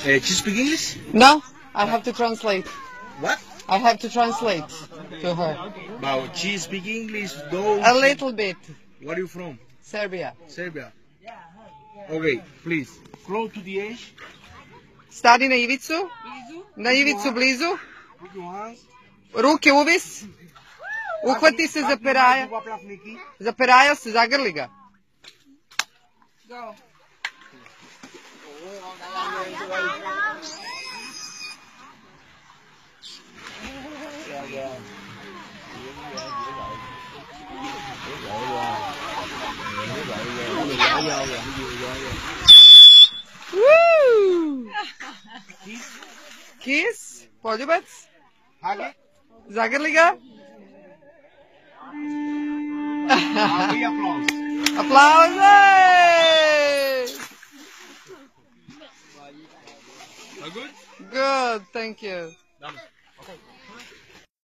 Uh, she speak English? No, I have to translate. What? I have to translate to her. But she speak English though. A little bit. Where are you from? Serbia. Serbia. Okay, please. Close to the edge. Stani na ivicu. Na ivicu blizu. Ruke uvis. Uhvati se za peraja. Za peraja se, zagrli ga. Woo! Kiss. Poljubac. Hug it. Zagrli ga. And applause. Are good? Good, thank you. Dame. Okay.